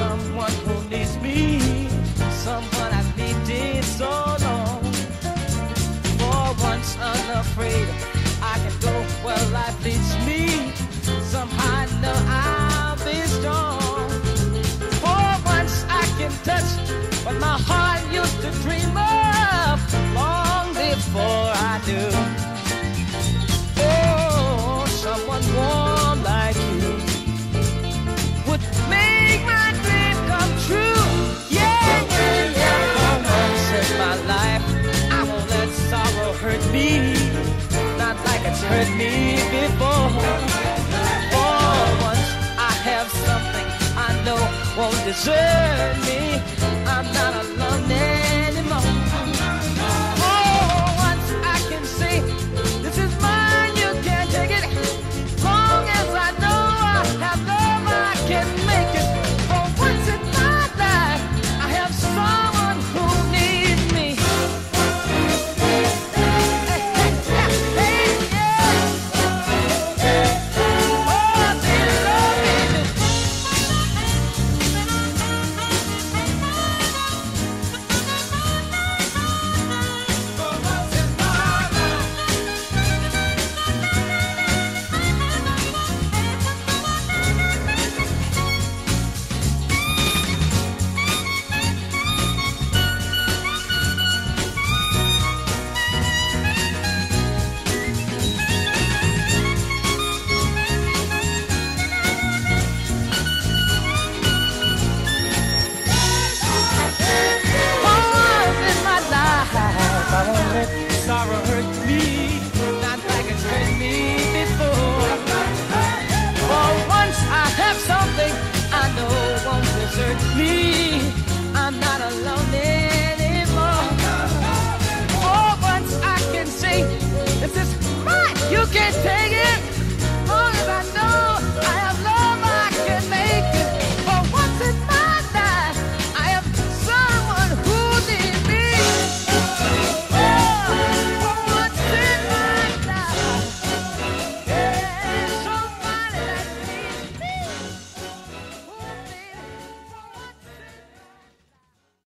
someone who needs me, someone I've needed so long. For once unafraid, me, not like it's hurt me before. For once, I have something I know won't desert me. I'm not alone anymore. For once, I can say, this is mine, you can't take it. Long as I know I have love, I can hope sorrow hurt me.